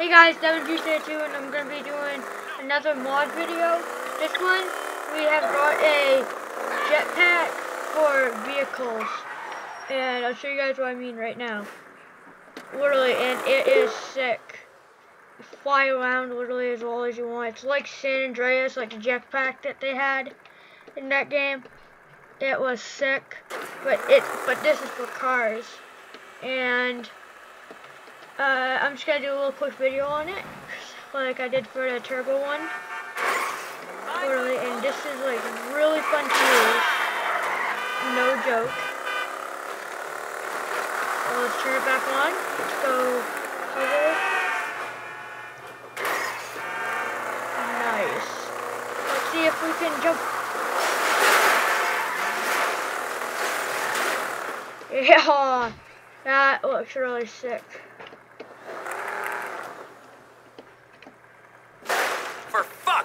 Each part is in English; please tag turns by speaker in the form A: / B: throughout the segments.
A: Hey guys, Devin Juice here too, and I'm going to be doing another mod video. This one, we have brought a jetpack for vehicles. And I'll show you guys what I mean right now. Literally, and it is sick. You fly around literally as well as you want. It's like San Andreas, like the jetpack that they had in that game. It was sick, but it but this is for cars. And uh, I'm just gonna do a little quick video on it, like I did for the turbo one. Totally, and this is like really fun to use. No joke. Let's turn it back on. Let's go hover. Nice. Let's see if we can jump. Yeah, that looks really sick.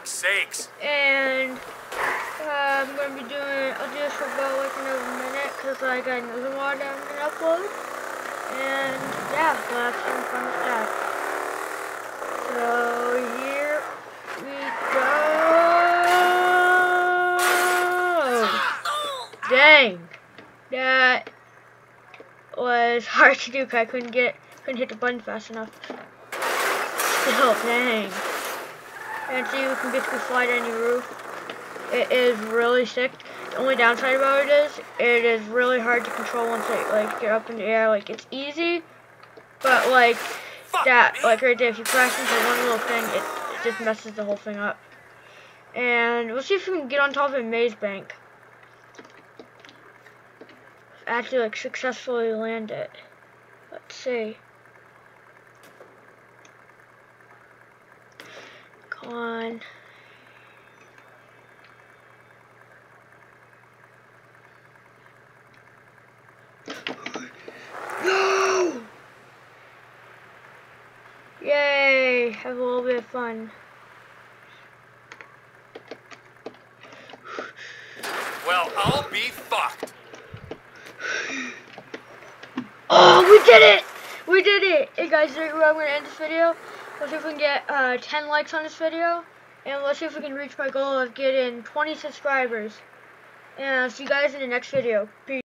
B: Fuck's sakes.
A: And uh, I'm gonna be doing, I'll do this for about like another minute because I got another one I'm gonna upload. And yeah, we'll have some fun stuff. So here we go. Dang, that was hard to do because I couldn't get, couldn't hit the button fast enough. Still, dang and see you can basically fly to any roof. It is really sick. The only downside about it is it is really hard to control once it like get up in the air. Like it's easy, but like that like right there, if you crash into one little thing, it, it just messes the whole thing up. And we'll see if we can get on top of a maze bank. Actually, like successfully land it. Let's see. On. No! Yay! Have a little bit of fun.
B: Well, I'll be fucked.
A: Oh, we did it! We did it! Hey guys, where I'm going to end this video. Let's see if we can get uh, 10 likes on this video. And let's see if we can reach my goal of getting 20 subscribers. And I'll see you guys in the next video. Peace.